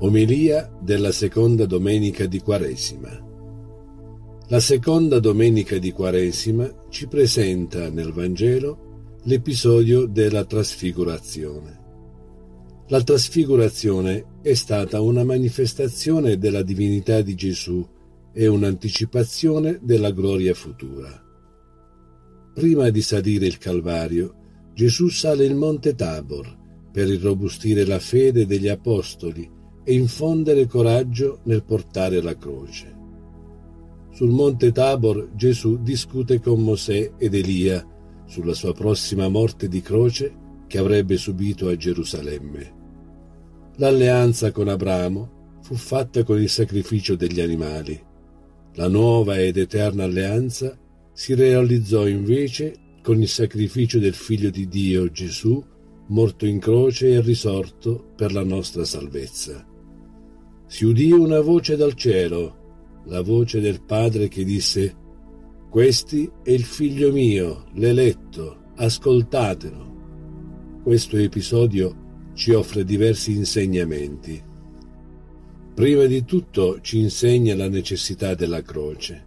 Omelia della seconda domenica di Quaresima. La seconda domenica di Quaresima ci presenta nel Vangelo l'episodio della trasfigurazione. La trasfigurazione è stata una manifestazione della divinità di Gesù e un'anticipazione della gloria futura. Prima di salire il Calvario, Gesù sale il monte Tabor per irrobustire la fede degli apostoli e infondere coraggio nel portare la croce. Sul monte Tabor Gesù discute con Mosè ed Elia sulla sua prossima morte di croce che avrebbe subito a Gerusalemme. L'alleanza con Abramo fu fatta con il sacrificio degli animali. La nuova ed eterna alleanza si realizzò invece con il sacrificio del Figlio di Dio Gesù, morto in croce e risorto per la nostra salvezza si udì una voce dal cielo, la voce del Padre che disse, Questi è il figlio mio, l'eletto, ascoltatelo. Questo episodio ci offre diversi insegnamenti. Prima di tutto ci insegna la necessità della croce.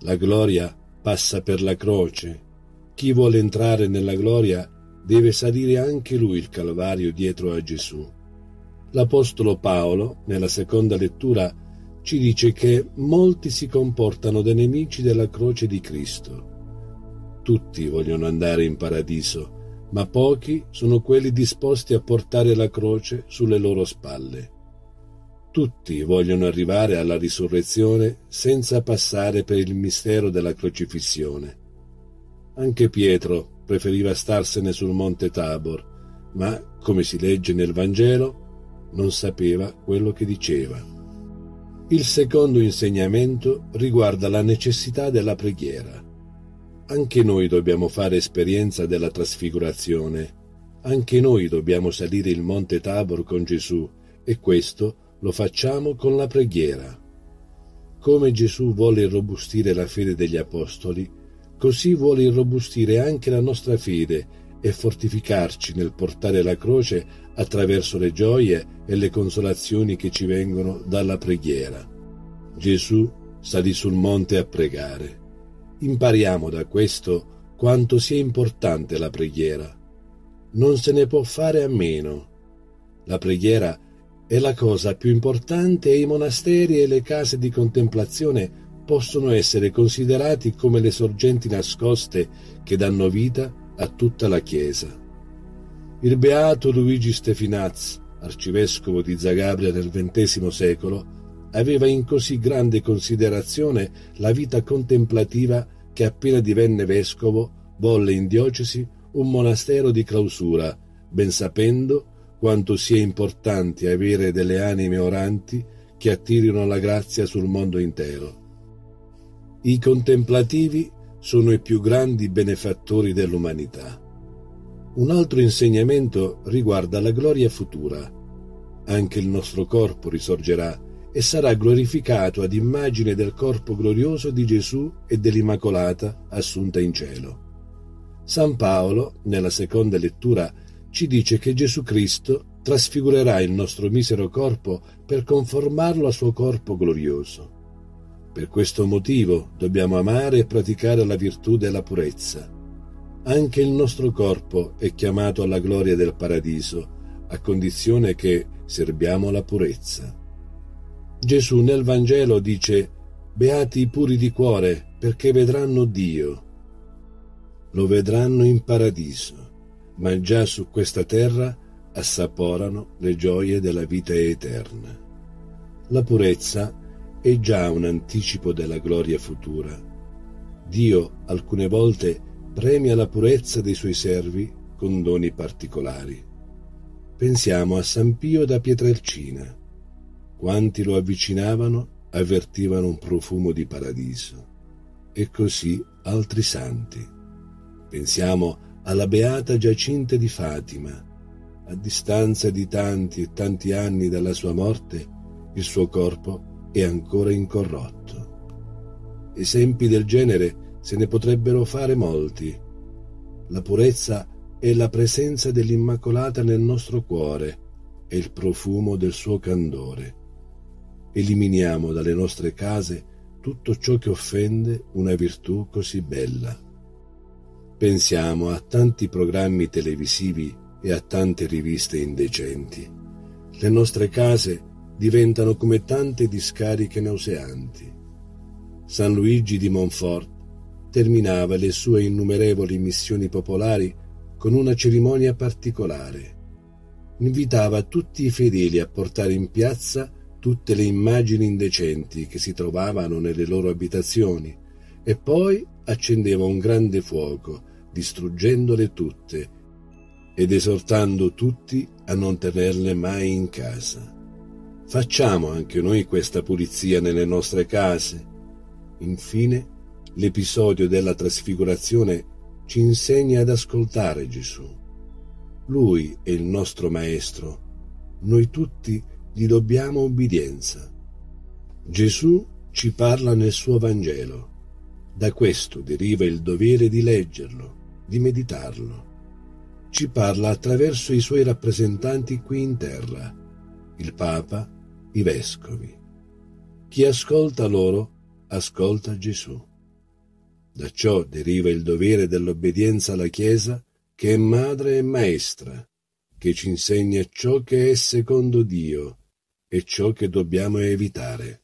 La gloria passa per la croce. Chi vuole entrare nella gloria deve salire anche lui il Calvario dietro a Gesù. L'Apostolo Paolo, nella seconda lettura, ci dice che molti si comportano da nemici della croce di Cristo. Tutti vogliono andare in paradiso, ma pochi sono quelli disposti a portare la croce sulle loro spalle. Tutti vogliono arrivare alla risurrezione senza passare per il mistero della crocifissione. Anche Pietro preferiva starsene sul monte Tabor, ma, come si legge nel Vangelo, non sapeva quello che diceva. Il secondo insegnamento riguarda la necessità della preghiera. Anche noi dobbiamo fare esperienza della trasfigurazione. Anche noi dobbiamo salire il monte Tabor con Gesù e questo lo facciamo con la preghiera. Come Gesù vuole irrobustire la fede degli apostoli, così vuole irrobustire anche la nostra fede e fortificarci nel portare la croce attraverso le gioie e le consolazioni che ci vengono dalla preghiera. Gesù salì sul monte a pregare. Impariamo da questo quanto sia importante la preghiera. Non se ne può fare a meno. La preghiera è la cosa più importante e i monasteri e le case di contemplazione possono essere considerati come le sorgenti nascoste che danno vita a tutta la Chiesa. Il beato Luigi Stefinaz, arcivescovo di Zagabria nel XX secolo, aveva in così grande considerazione la vita contemplativa che appena divenne vescovo volle in diocesi un monastero di clausura, ben sapendo quanto sia importante avere delle anime oranti che attirino la grazia sul mondo intero. I contemplativi sono i più grandi benefattori dell'umanità. Un altro insegnamento riguarda la gloria futura. Anche il nostro corpo risorgerà e sarà glorificato ad immagine del corpo glorioso di Gesù e dell'Immacolata assunta in cielo. San Paolo, nella seconda lettura, ci dice che Gesù Cristo trasfigurerà il nostro misero corpo per conformarlo al suo corpo glorioso. Per questo motivo dobbiamo amare e praticare la virtù della purezza. Anche il nostro corpo è chiamato alla gloria del paradiso, a condizione che serbiamo la purezza. Gesù nel Vangelo dice Beati i puri di cuore, perché vedranno Dio. Lo vedranno in paradiso, ma già su questa terra assaporano le gioie della vita eterna. La purezza è già un anticipo della gloria futura. Dio alcune volte premia la purezza dei suoi servi con doni particolari. Pensiamo a San Pio da Pietrelcina. Quanti lo avvicinavano avvertivano un profumo di paradiso. E così altri santi. Pensiamo alla beata Giacinta di Fatima. A distanza di tanti e tanti anni dalla sua morte, il suo corpo è ancora incorrotto. Esempi del genere se ne potrebbero fare molti. La purezza è la presenza dell'Immacolata nel nostro cuore e il profumo del suo candore. Eliminiamo dalle nostre case tutto ciò che offende una virtù così bella. Pensiamo a tanti programmi televisivi e a tante riviste indecenti. Le nostre case diventano come tante discariche nauseanti. San Luigi di Montfort terminava le sue innumerevoli missioni popolari con una cerimonia particolare. Invitava tutti i fedeli a portare in piazza tutte le immagini indecenti che si trovavano nelle loro abitazioni e poi accendeva un grande fuoco, distruggendole tutte ed esortando tutti a non tenerle mai in casa. Facciamo anche noi questa pulizia nelle nostre case. Infine, l'episodio della trasfigurazione ci insegna ad ascoltare Gesù. Lui è il nostro Maestro. Noi tutti gli dobbiamo obbedienza. Gesù ci parla nel suo Vangelo. Da questo deriva il dovere di leggerlo, di meditarlo. Ci parla attraverso i suoi rappresentanti qui in terra, il Papa, i Vescovi. Chi ascolta loro, ascolta Gesù. Da ciò deriva il dovere dell'obbedienza alla Chiesa, che è madre e maestra, che ci insegna ciò che è secondo Dio, e ciò che dobbiamo evitare.